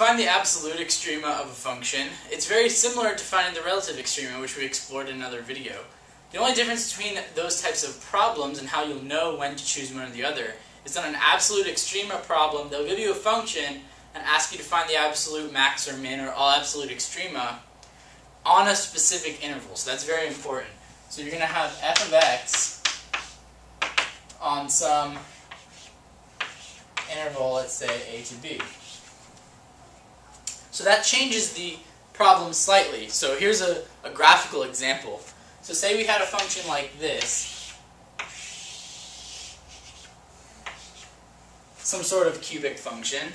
find the absolute extrema of a function, it's very similar to finding the relative extrema, which we explored in another video. The only difference between those types of problems and how you'll know when to choose one or the other is that an absolute extrema problem, they'll give you a function and ask you to find the absolute max or min or all absolute extrema on a specific interval. So that's very important. So you're going to have f of x on some interval, let's say a to b. So that changes the problem slightly. So here's a, a graphical example. So say we had a function like this, some sort of cubic function,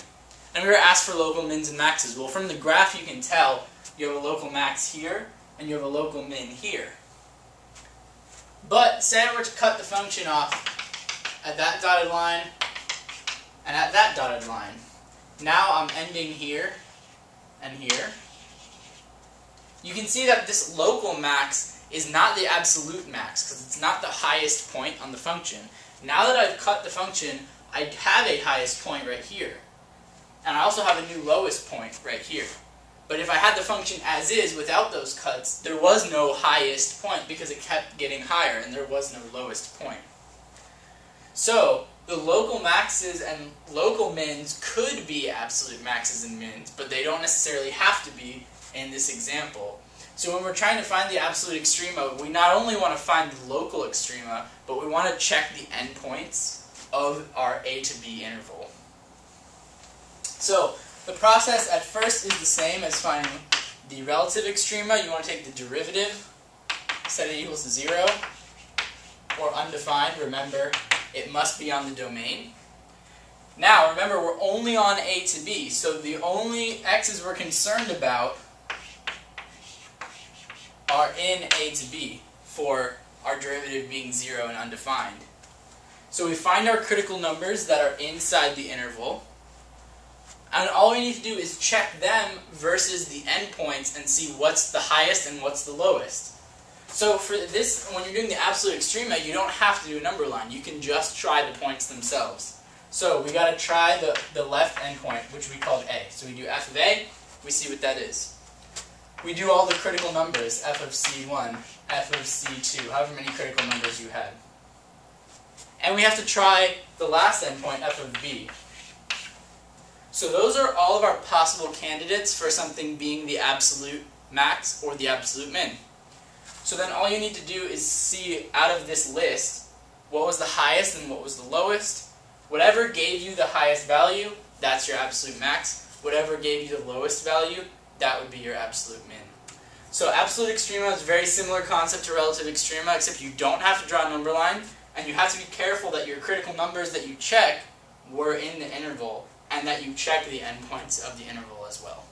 and we were asked for local mins and maxes. Well, from the graph you can tell you have a local max here, and you have a local min here. But say I were to cut the function off at that dotted line and at that dotted line. Now I'm ending here and here. You can see that this local max is not the absolute max because it's not the highest point on the function. Now that I've cut the function, I have a highest point right here. And I also have a new lowest point right here. But if I had the function as is without those cuts, there was no highest point because it kept getting higher and there was no lowest point. So, the local maxes and local mins could be absolute maxes and mins, but they don't necessarily have to be in this example. So when we're trying to find the absolute extrema, we not only want to find the local extrema, but we want to check the endpoints of our a to b interval. So the process at first is the same as finding the relative extrema. You want to take the derivative, set it equals to 0, or undefined. Remember, it must be on the domain. Now, remember, we're only on a to b, so the only x's we're concerned about are in a to b for our derivative being 0 and undefined. So we find our critical numbers that are inside the interval, and all we need to do is check them versus the endpoints and see what's the highest and what's the lowest. So for this, when you're doing the absolute extrema, you don't have to do a number line. You can just try the points themselves. So we got to try the, the left endpoint, which we called A. So we do f of A, we see what that is. We do all the critical numbers, f of C1, f of C2, however many critical numbers you had. And we have to try the last endpoint, f of B. So those are all of our possible candidates for something being the absolute max or the absolute min. So then all you need to do is see out of this list what was the highest and what was the lowest. Whatever gave you the highest value, that's your absolute max. Whatever gave you the lowest value, that would be your absolute min. So absolute extrema is a very similar concept to relative extrema, except you don't have to draw a number line, and you have to be careful that your critical numbers that you check were in the interval and that you check the endpoints of the interval as well.